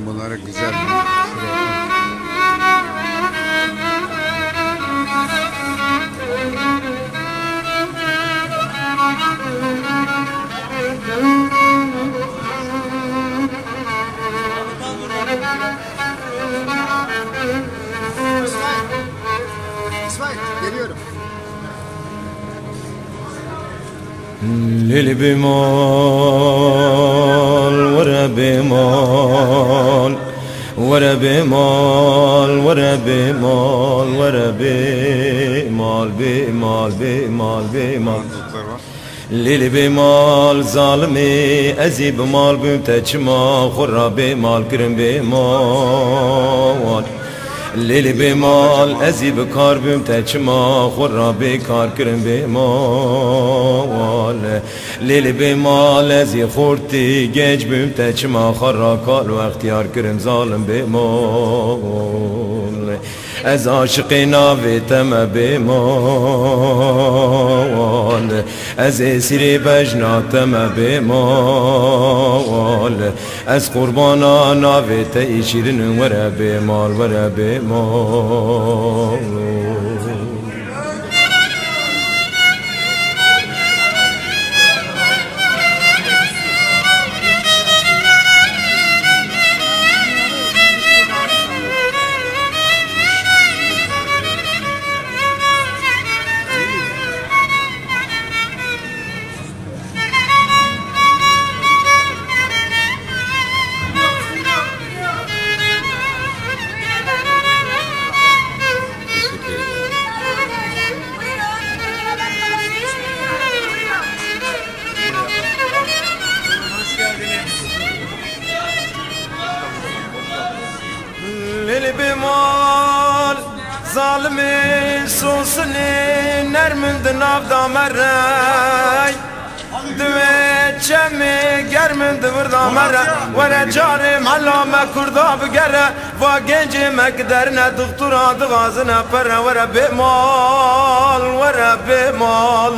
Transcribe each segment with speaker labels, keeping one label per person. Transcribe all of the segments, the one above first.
Speaker 1: Ben bunlara
Speaker 2: güzel Geliyorum.
Speaker 3: Lili ورا بمال ورا بمال ورا بمال بمال بمال بمال
Speaker 1: Çocuklar var.
Speaker 3: ليل بمال لیلی به مال ازی بکار کار بیم تچ ما خور را به کار کرم به مال. لیلی به مال ازی خورتی گچ بیم تچ ما خور را کار و اختیار کرم ظالم به مال. از عاشق ناوی تم به مال. مال از اسیر بجناتم به مال از قربانا ناوی تا ایشیرن وره
Speaker 1: به
Speaker 2: مال وره
Speaker 3: به مال zalimi sosini nermindin avda meray? Dve çemi germin dıvırda mere Vere carim hallame kurda bugere Va genci mekderine doktora dıgazına pere. Vere bimal, vere bimal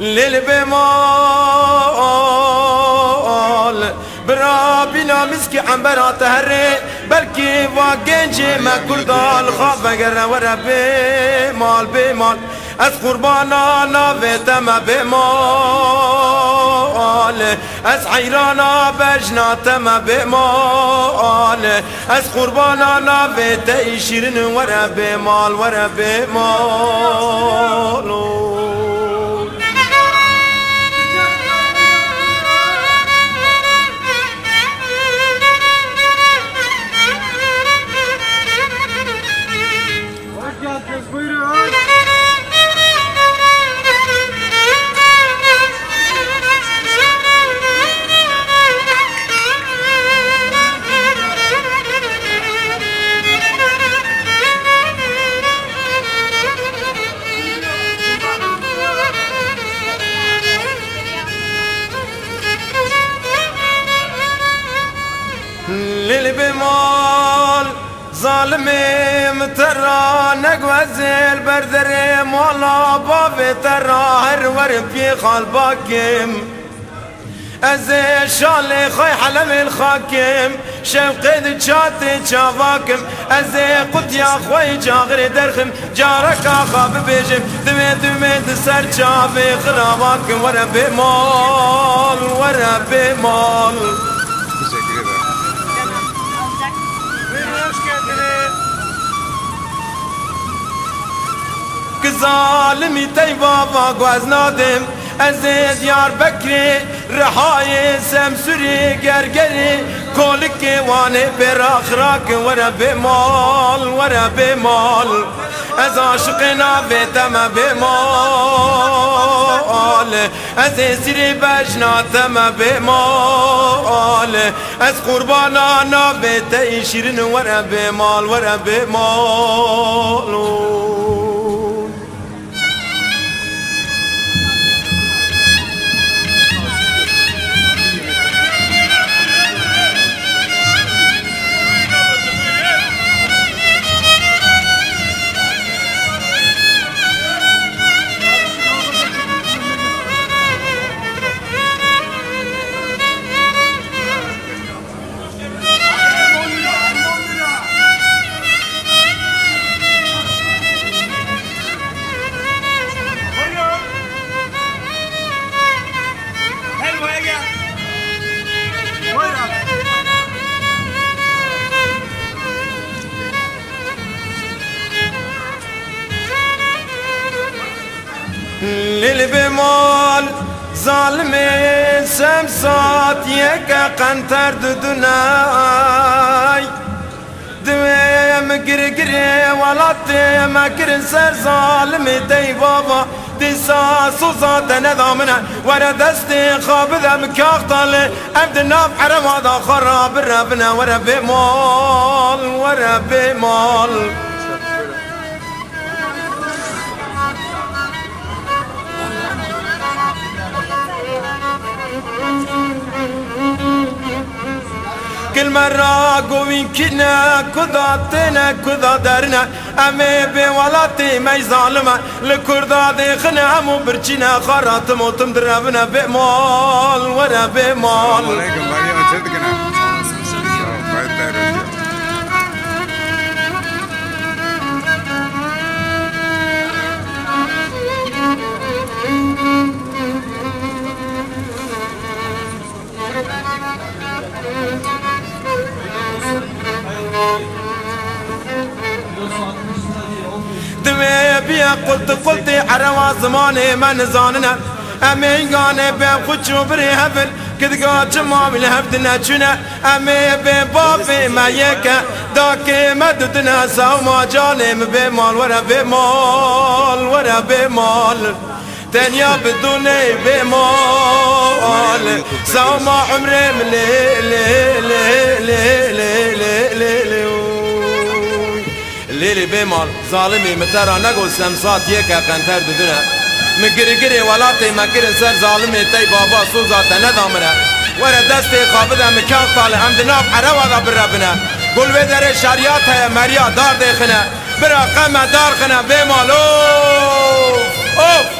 Speaker 3: Lil bimal مال برا بنا مسكي عنبرا تهري بلكي واقنجي ما كل دال خاف مقرنا ورا بمال بمال. از قربانا نافيت ما بمال. از حيرانا بجنا تما بمال. از قربانا نافيت يشيرن ورا بمال ورا بمال. نقوزل بردري مولا بابي ترا هرور في خالباكم ازي شالي خوي حلم الخاكم شوقي شاتي شافاكم ازي قلت يا خوي جاغري درخم جارك اخاف بيجم دمي دمي دسر شافي خراباكم ورا بمال ورا بمال
Speaker 2: که
Speaker 3: ظالمی تی بابا گواز نادم. از دیار بکری رهای سمسوری گرگری. کلک وانه پر آخراک ورا به مال ورا به مال. از عاشق نابه تم بمال مال. از اسیر بجنا تم بمال مال. از قربانا نابه تی شیرین ورا مال ورا به مال. بمال ظالم سمسات یک قنتر ددنای دویم گر گر ولات ما کرن سر ظالم دی بابا. دی ساس و ذات ندامنا ورا دست خواب ذم كاختل ابد ناف حرم هذا خراب ربنا ورا بمال ورا بمال. کلمه را گوین که نه کدا تنه کدا درنه امه به ولاتی می ظالمه لکردا دیخنه برچی برچینه خاراتم اتم تم
Speaker 1: درابنه به مال وره
Speaker 3: به مال السلام علیکم بایی قلت قلت عروا زمان من زاننا امي گانه بيب خوش وبري هفل کد گاچ ما بل هفت نچونه امي بيب بابي ما يكا داكي ما مدد نسا ما جاني مبي مال ورا بي مال ورا بي مال تنيا بدوني بي مال ساو ما عمري من لي لي لي لي لي لي لي لیلی بیمال ظالمی مترا نگو سمسات یکا قنتر ددنه مگری گری ولاتی مکرن سر ظالمی تی بابا سوزات ندامنه ورا دست قابده مکان طال هم دناف عروا دا بربنه گل به در شریعت ہے مریا دار دیخنه برا قمه دار خنه بیمال اوف اوف